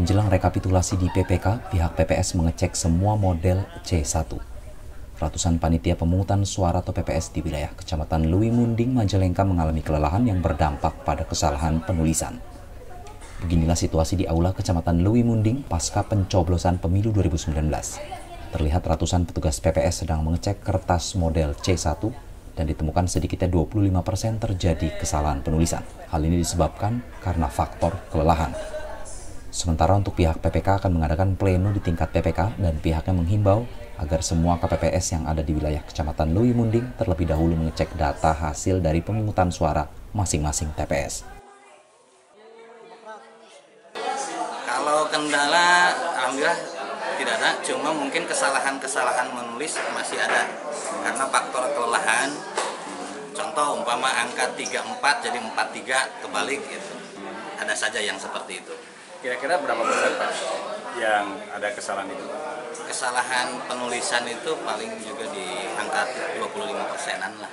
rekapitulasi di PPK, pihak PPS mengecek semua model C1. Ratusan panitia pemungutan suara atau PPS di wilayah Kecamatan Lui Munding, Majalengka mengalami kelelahan yang berdampak pada kesalahan penulisan. Beginilah situasi di Aula Kecamatan Lui Munding pasca pencoblosan pemilu 2019. Terlihat ratusan petugas PPS sedang mengecek kertas model C1 dan ditemukan sedikitnya 25% terjadi kesalahan penulisan. Hal ini disebabkan karena faktor kelelahan. Sementara untuk pihak PPK akan mengadakan pleno di tingkat PPK dan pihaknya menghimbau agar semua KPPS yang ada di wilayah Kecamatan Lui Munding terlebih dahulu mengecek data hasil dari pemungutan suara masing-masing TPS. Kalau kendala, alhamdulillah tidak ada, cuma mungkin kesalahan-kesalahan menulis masih ada karena faktor kelelahan. Contoh umpama angka 34 jadi 43 kebalik gitu. Ada saja yang seperti itu. Kira-kira berapa persen Pak yang ada kesalahan itu? Kesalahan penulisan itu paling juga di angka 25 persenan lah.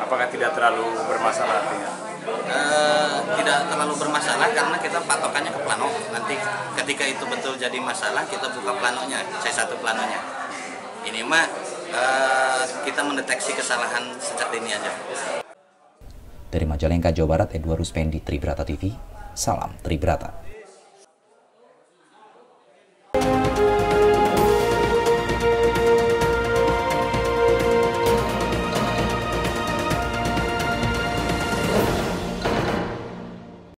Apakah tidak terlalu bermasalah artinya? E, tidak terlalu bermasalah karena kita patokannya ke plano. Nanti ketika itu betul jadi masalah kita buka planonya, saya satu planonya. Ini mah e, kita mendeteksi kesalahan sejak dini aja. Dari Majalengka, Jawa Barat, Edward Ruspendi, Tribrata TV, Salam Tribrata.